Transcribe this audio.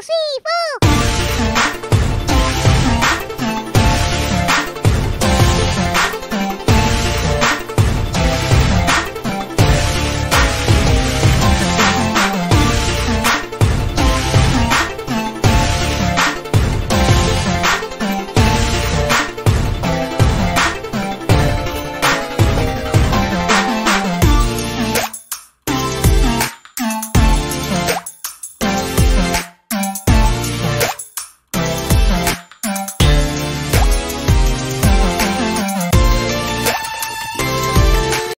three four